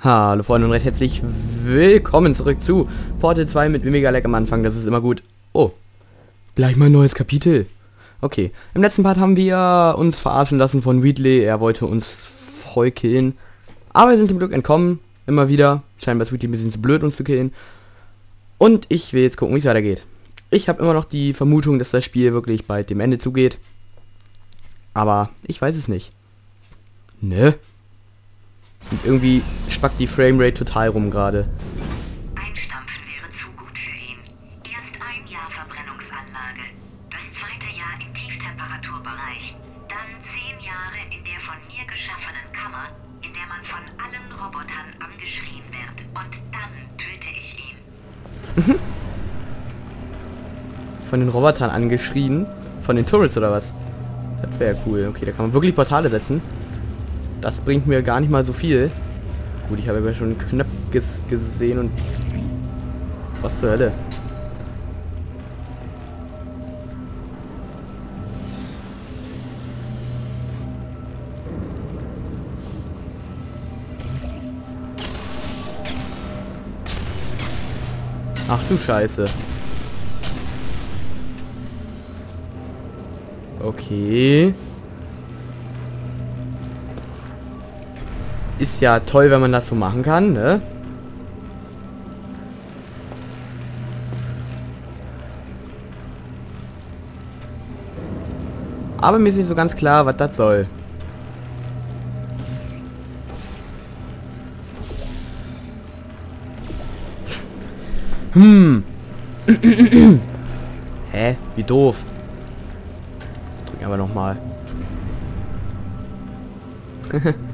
Hallo Freunde und recht herzlich willkommen zurück zu Portal 2 mit mega leck am Anfang, das ist immer gut. Oh, gleich mal ein neues Kapitel. Okay, im letzten Part haben wir uns verarschen lassen von Wheatley, er wollte uns voll killen. Aber wir sind zum Glück entkommen, immer wieder. Scheinbar ist Wheatley ein bisschen zu blöd, uns zu killen. Und ich will jetzt gucken, wie es weitergeht. Ich habe immer noch die Vermutung, dass das Spiel wirklich bald dem Ende zugeht. Aber ich weiß es nicht. Ne? Und irgendwie spackt die Framerate total rum gerade. Einstampfen wäre zu gut für ihn. Erst ein Jahr Verbrennungsanlage, das zweite Jahr im Tieftemperaturbereich, dann zehn Jahre in der von mir geschaffenen Kammer, in der man von allen Robotern angeschrien wird, und dann töte ich ihn. Von den Robotern angeschrien. Von den Turrets oder was? Das wäre cool. Okay, da kann man wirklich Portale setzen. Das bringt mir gar nicht mal so viel. Gut, ich habe ja schon Knöpfes gesehen und... Was zur Hölle? Ach du Scheiße. Okay. Ist ja toll, wenn man das so machen kann, ne? Aber mir ist nicht so ganz klar, was das soll. Hm. Hä? Wie doof. Drücken aber nochmal.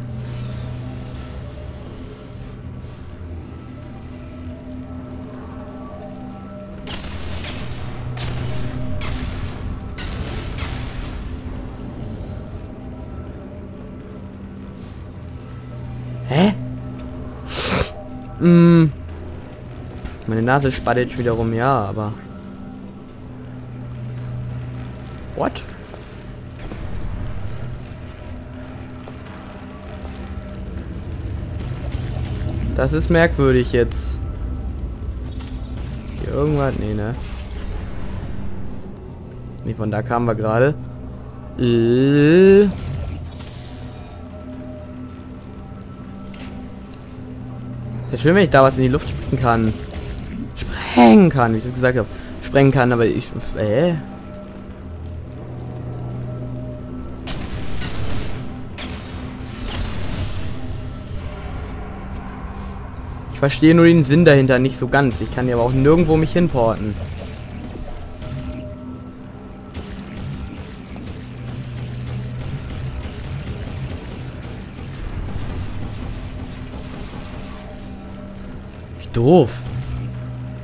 Mm. Meine Nase spadelt wiederum, ja, aber... What? Das ist merkwürdig jetzt. Hier irgendwas? Nee, ne? Nee, von da kamen wir gerade. Äh. Ja, schön, wenn ich da was in die Luft springen kann. Sprengen kann, wie ich gesagt habe. Sprengen kann, aber ich... Äh? Ich verstehe nur den Sinn dahinter nicht so ganz. Ich kann ja aber auch nirgendwo mich hinporten. Doof.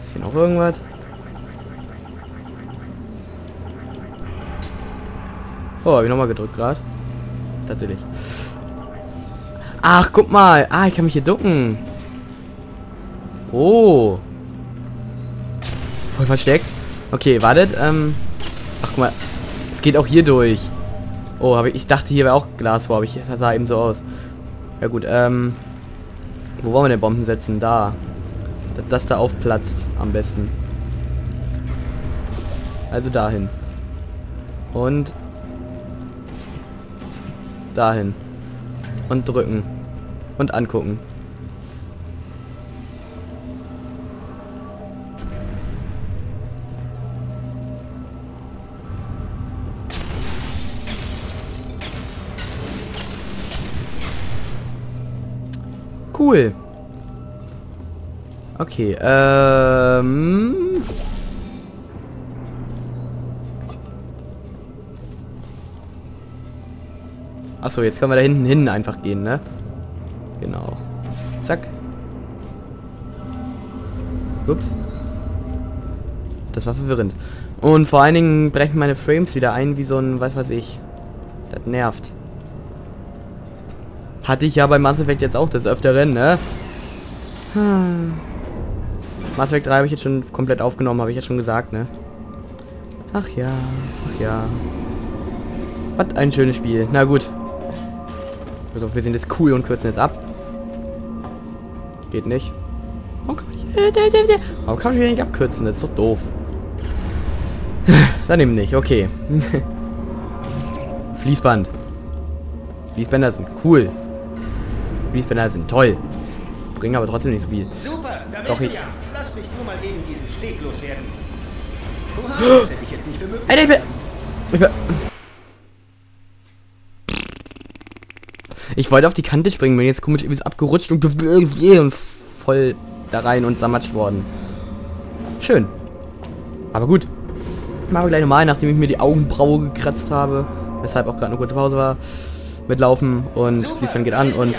Ist hier noch irgendwas? Oh, habe ich nochmal gedrückt gerade. Tatsächlich. Ach, guck mal. Ah, ich kann mich hier ducken. Oh. Voll versteckt. Okay, wartet. Ähm. Ach, guck mal. Es geht auch hier durch. Oh, habe ich, ich dachte, hier wäre auch Glas vor, aber ich, das sah eben so aus. Ja gut, ähm. Wo wollen wir denn Bomben setzen? Da. Dass das da aufplatzt am besten. Also dahin. Und dahin. Und drücken. Und angucken. Cool. Okay, ähm... Achso, jetzt können wir da hinten hin einfach gehen, ne? Genau. Zack. Ups. Das war verwirrend. Und vor allen Dingen brechen meine Frames wieder ein wie so ein, was weiß ich. Das nervt. Hatte ich ja bei Mass Effect jetzt auch das Öfteren, ne? Hm. Mass Effect 3 habe ich jetzt schon komplett aufgenommen, habe ich ja schon gesagt, ne? Ach ja, ach ja. Was ein schönes Spiel. Na gut. Also wir sind jetzt cool und kürzen jetzt ab. Geht nicht. Warum kann kann man nicht abkürzen? Das ist doch doof. Dann eben nicht, okay. Fließband. Fließbänder sind cool. Fließbänder sind toll. Bringen aber trotzdem nicht so viel. Super, da Doch, ich- ja. Lass mich nur mal eben diesen Steg loswerden. Oha, das hätte ich jetzt nicht für möglich. Alter, ich bin... Ich, bin ich wollte auf die Kante springen, bin jetzt komisch irgendwie so abgerutscht und, und voll da rein und zermatscht worden. Schön. Aber gut. Machen wir gleich nochmal, nachdem ich mir die Augenbraue gekratzt habe. Weshalb auch gerade eine kurze Pause war. Mit Laufen und Super, Fließband geht an und... ja.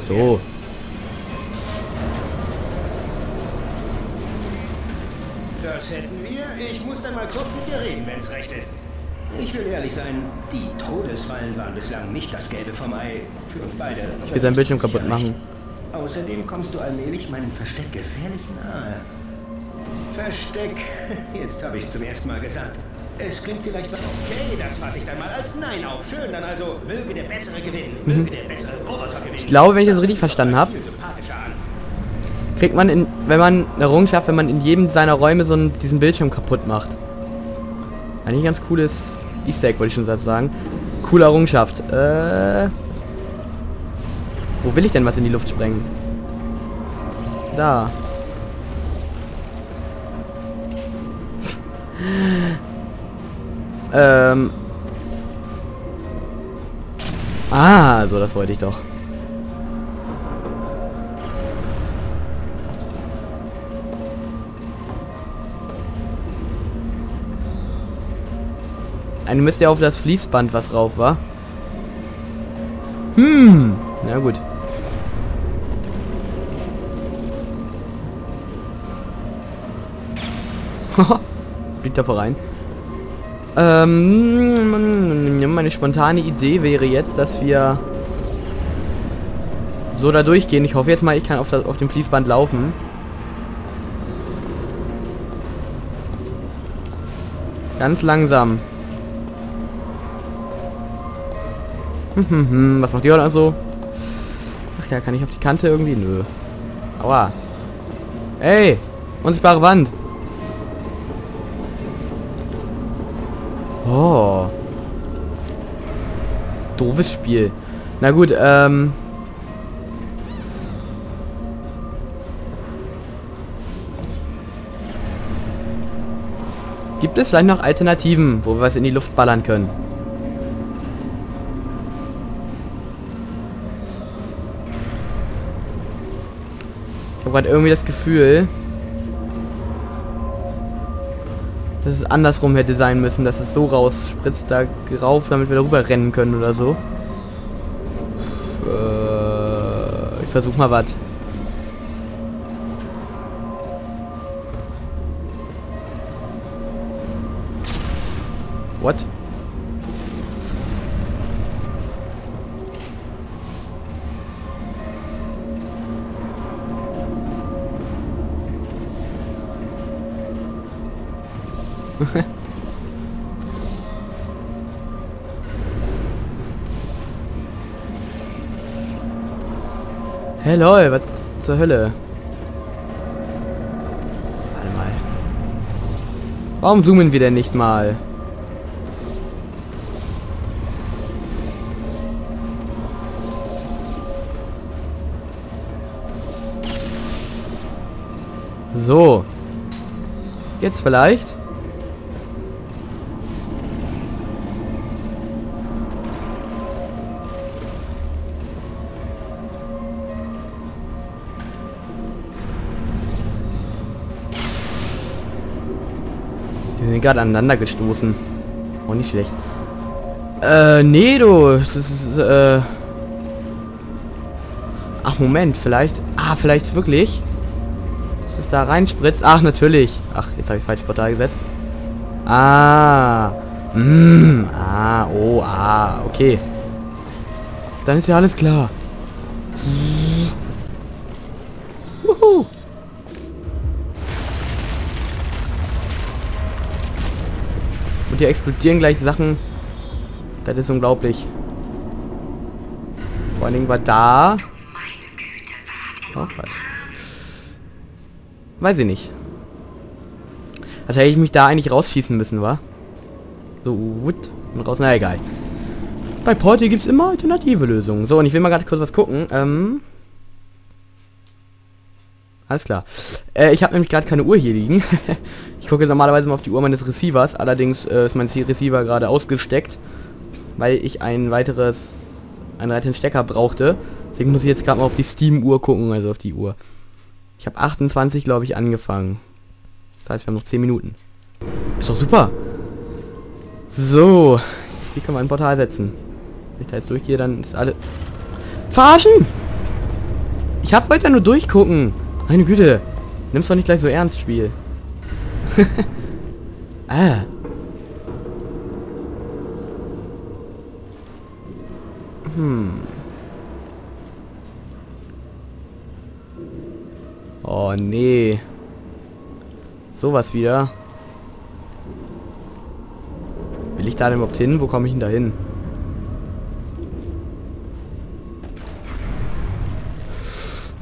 So. Das hätten wir. Ich muss dann mal kurz mit dir reden, wenn's recht ist. Ich will ehrlich sein, die Todesfallen waren bislang nicht das Gelbe vom Ei. Für uns beide. Ich will seinen Bildschirm kaputt machen. Außerdem kommst du allmählich meinem Versteck gefährlich nahe. Versteck. Jetzt habe ich es zum ersten Mal gesagt. Es klingt vielleicht mal okay, das fasse ich dann mal als Nein auf. Schön, dann also möge der Bessere gewinnen. Möge der bessere Roboter gewinnen. Ich glaube, wenn ich das richtig verstanden habe, kriegt man in, wenn man eine Errungenschaft, wenn man in jedem seiner Räume so einen, diesen Bildschirm kaputt macht. Eigentlich ganz cooles Easter Egg, wollte ich schon sagen. Coole Errungenschaft. Äh, wo will ich denn was in die Luft sprengen? Da. Ähm. Ah, so das wollte ich doch. Eine müsste ja auf das Fließband was rauf war. Hm, na gut. Fliegt da vorein. Ähm, meine spontane Idee wäre jetzt, dass wir so da durchgehen. Ich hoffe jetzt mal, ich kann auf, das, auf dem Fließband laufen. Ganz langsam. Hm, hm, hm. Was macht die heute so? Ach ja, kann ich auf die Kante irgendwie? Nö. Aua. Ey! Unsichtbare Wand. Oh. Doofes Spiel. Na gut, ähm... Gibt es vielleicht noch Alternativen, wo wir was in die Luft ballern können? Ich habe gerade irgendwie das Gefühl, dass es andersrum hätte sein müssen, dass es so rausspritzt, da rauf, damit wir darüber rennen können oder so. Äh, ich versuch mal was. What? Hey lol, was zur Hölle? Warte mal. Warum zoomen wir denn nicht mal? So. Jetzt vielleicht? Die sind gerade aneinander gestoßen. Auch nicht schlecht. Äh, nee, du. Das ist, äh... Ach, Moment, vielleicht... Ah, vielleicht wirklich... Dass es da reinspritzt. Ach, natürlich. Ach, jetzt habe ich falsch Portal gesetzt. Ah. Mm, ah, oh, ah, okay. Dann ist ja alles klar. Wuhu. Hier explodieren gleich Sachen. Das ist unglaublich. Vor allen Dingen war da. Oh, was. Weiß ich nicht. Also hätte ich mich da eigentlich rausschießen müssen, wa? So, wut, und raus. Na egal. Bei Porty gibt es immer alternative Lösungen. So, und ich will mal gerade kurz was gucken. Ähm, alles klar. Äh, ich habe nämlich gerade keine Uhr hier liegen. ich gucke normalerweise mal auf die Uhr meines Receivers. Allerdings äh, ist mein Receiver gerade ausgesteckt, weil ich ein weiteres, einen weiteren Stecker brauchte. Deswegen muss ich jetzt gerade mal auf die Steam-Uhr gucken, also auf die Uhr. Ich habe 28, glaube ich, angefangen. Das heißt, wir haben noch 10 Minuten. Ist doch super. So. Wie kann man ein Portal setzen? Wenn ich da jetzt durchgehe, dann ist alle... Verarschen! Ich hab weiter nur durchgucken. Meine Güte. Nimm's doch nicht gleich so ernst, Spiel. ah. Hm. Oh, nee. Sowas wieder. Will ich da denn überhaupt hin? Wo komme ich denn da hin?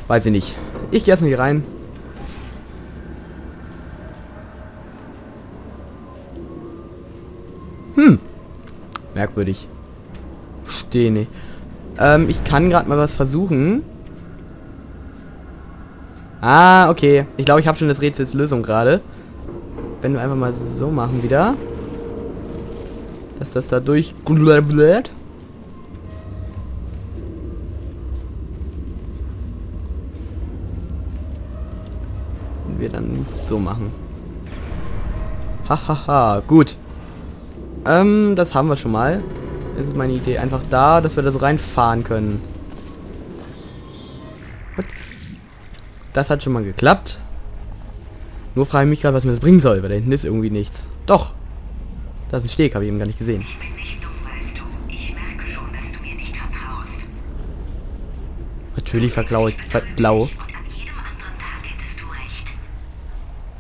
Weiß ich nicht. Ich gehe erstmal hier rein. Hm. Merkwürdig. Verstehe nicht. Ähm, ich kann gerade mal was versuchen. Ah, okay. Ich glaube, ich habe schon das Rätsels Lösung gerade. Wenn wir einfach mal so machen wieder. Dass das da durch... wir dann so machen. Hahaha, ha, ha. gut. Ähm, das haben wir schon mal. Das ist meine Idee. Einfach da, dass wir da so reinfahren können. What? Das hat schon mal geklappt. Nur frage ich mich gerade, was mir das bringen soll, weil da hinten ist irgendwie nichts. Doch. Da ist ein Steg, habe ich eben gar nicht gesehen. Ich bin nicht dumm,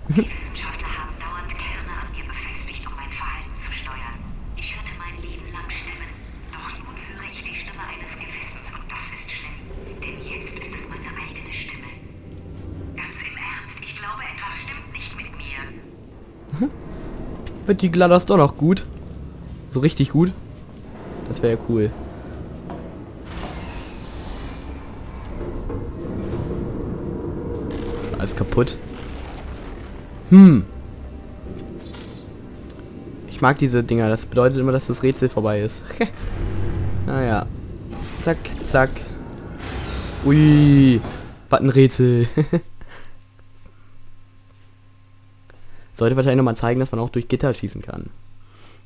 Die Wissenschaftler haben dauernd Kerne an mir befestigt, um mein Verhalten zu steuern. Ich hörte mein Leben lang Stimmen. Doch nun höre ich die Stimme eines Gewissens und das ist schlimm. Denn jetzt ist es meine eigene Stimme. Ganz im Ernst, ich glaube, etwas stimmt nicht mit mir. Wird die GLaDOS doch noch gut? So richtig gut? Das wäre ja cool. Alles kaputt. Hm. Ich mag diese Dinger. Das bedeutet immer, dass das Rätsel vorbei ist. naja. Zack, zack. Ui. Was ein Rätsel. Sollte wahrscheinlich nochmal zeigen, dass man auch durch Gitter schießen kann.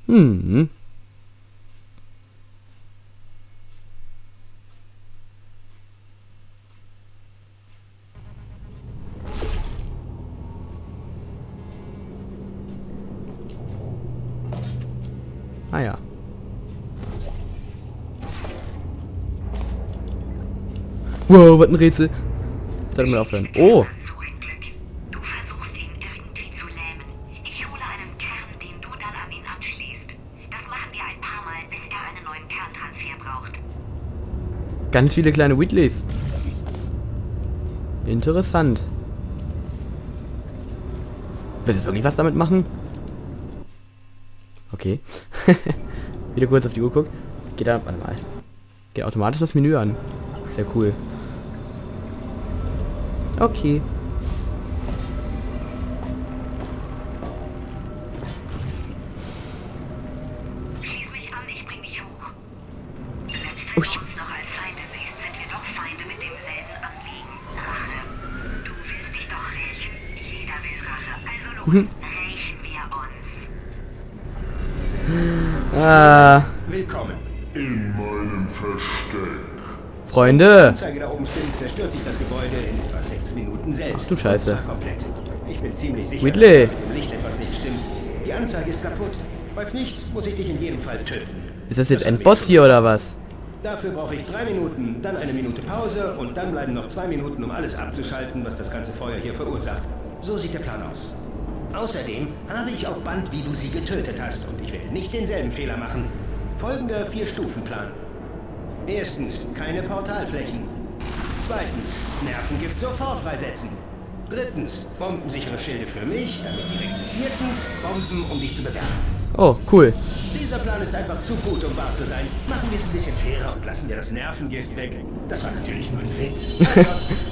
Hm. Ah ja. Wow, was ein Rätsel. Sollte mal aufhören. Oh. Ganz viele kleine Whitleys. Interessant. Willst du wirklich was damit machen? Okay. Wieder kurz auf die Uhr gucken. Geht da, warte mal. Geht automatisch das Menü an. Sehr cool. Okay. Ah, Willkommen. In meinem Versteck. Freunde. Anzeige da oben stimmt, zerstört sich das Gebäude in etwa sechs Minuten selbst. Ach du Scheiße. Ich bin ziemlich sicher, Whitley. dass mit dem Licht etwas nicht stimmt. Die Anzeige ist kaputt. Falls nicht, muss ich dich in jedem Fall töten. Ist das jetzt mich Endboss schon hier oder was? Dafür brauche ich drei Minuten, dann eine Minute Pause und dann bleiben noch zwei Minuten, um alles abzuschalten, was das ganze Feuer hier verursacht. So sieht der Plan aus. Außerdem habe ich auf Band, wie du sie getötet hast und ich werde nicht denselben Fehler machen. Folgender Vier-Stufen-Plan. Erstens, keine Portalflächen. Zweitens, Nervengift sofort freisetzen. Drittens, bombensichere Schilde für mich, damit direkt zu viertens, Bomben, um dich zu bewerfen. Oh, cool. Dieser Plan ist einfach zu gut, um wahr zu sein. Machen wir es ein bisschen fairer und lassen wir das Nervengift weg. Das war natürlich nur ein Witz.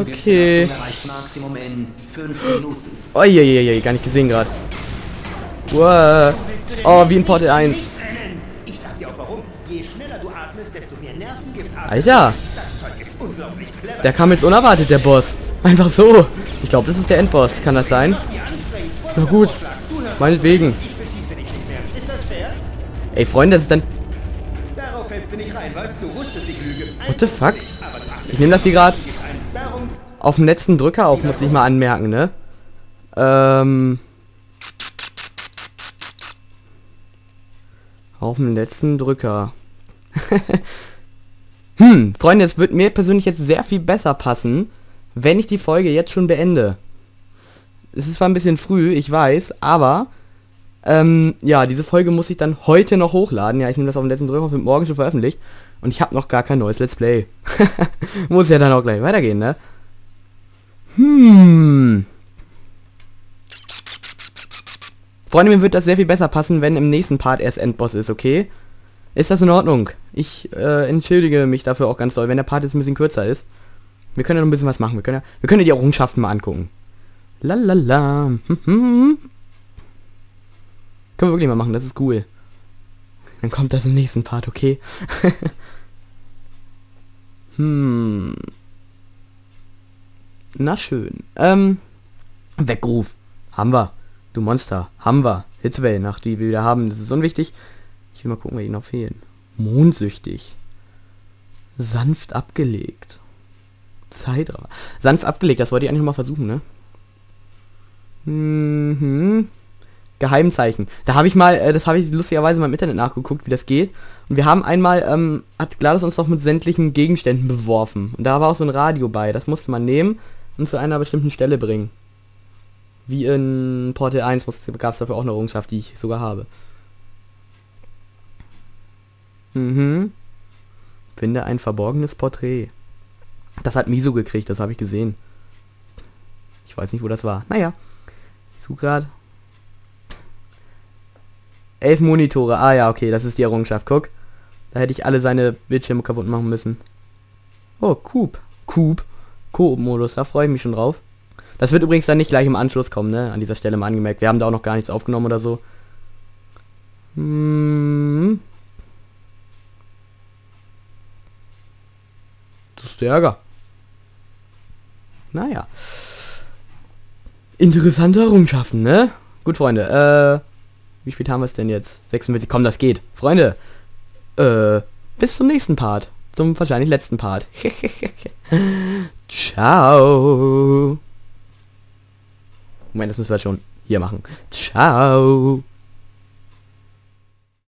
Okay. erreicht Maximum in 5 Minuten. Uiuiui, gar nicht gesehen gerade. Wow. Oh, wie in Portal 1. Nicht rennen! Ich sag dir auch warum. Je schneller du atmest, desto mehr Nervengift atmest. Alter, Das Zeug ist unglaublich clever. der kam jetzt unerwartet, der Boss. Einfach so. Ich glaube, das ist der Endboss. Kann das sein? Na gut. Meinetwegen. Ich beschieße dich nicht mehr. Ist das fair? Ey, Freunde, das ist dann... Darauf fällst du nicht rein, weißt du? Du wusstest, ich lüge. What the fuck? Ich nehme das hier gerade auf dem letzten Drücker auf, muss ich mal anmerken, ne? Ähm... Auf dem letzten Drücker. hm, Freunde, es wird mir persönlich jetzt sehr viel besser passen, wenn ich die Folge jetzt schon beende. Es ist zwar ein bisschen früh, ich weiß, aber ähm, ja, diese Folge muss ich dann heute noch hochladen. Ja, ich nehme das auf den letzten Drücker wird morgen schon veröffentlicht. Und ich habe noch gar kein neues Let's Play. muss ja dann auch gleich weitergehen, ne? Hm. Freunde, mir wird das sehr viel besser passen, wenn im nächsten Part erst Endboss ist, okay? Ist das in Ordnung? Ich äh, entschuldige mich dafür auch ganz doll, wenn der Part jetzt ein bisschen kürzer ist. Wir können ja noch ein bisschen was machen. Wir können ja, wir können ja die Errungenschaften mal angucken. Lalala. Hm, hm. Können wir wirklich mal machen, das ist cool. Dann kommt das im nächsten Part, okay? hm. Na schön. Ähm, Weckruf. Haben wir. Du Monster. Haben wir. Hitzewellen, nach die wir wieder haben. Das ist unwichtig. Ich will mal gucken, wer ihnen noch fehlen. Mondsüchtig. Sanft abgelegt. Zeitrauber. Sanft abgelegt, das wollte ich eigentlich noch mal versuchen, ne? Mhm. Geheimzeichen. Da habe ich mal, äh, das habe ich lustigerweise mal im Internet nachgeguckt, wie das geht. Und wir haben einmal, ähm, hat Gladys uns noch mit sämtlichen Gegenständen beworfen. Und da war auch so ein Radio bei. Das musste man nehmen und zu einer bestimmten Stelle bringen. Wie in Portal 1 gab es dafür auch eine Errungenschaft, die ich sogar habe. Mhm. Finde ein verborgenes Porträt. Das hat Miso gekriegt, das habe ich gesehen. Ich weiß nicht, wo das war. Naja. Ich suche gerade. Elf Monitore. Ah ja, okay, das ist die Errungenschaft. Guck. Da hätte ich alle seine Bildschirme kaputt machen müssen. Oh, Coop. Coop. Koop-Modus, da freue ich mich schon drauf. Das wird übrigens dann nicht gleich im Anschluss kommen, ne? An dieser Stelle mal angemerkt. Wir haben da auch noch gar nichts aufgenommen oder so. Hm. Das ist der Ärger. Naja. Interessante Errungenschaften, ne? Gut, Freunde. Äh, wie spät haben wir es denn jetzt? 46. Komm, das geht. Freunde. Äh, bis zum nächsten Part. Zum wahrscheinlich letzten Part. Ciao. Moment, das müssen wir schon hier machen. Ciao.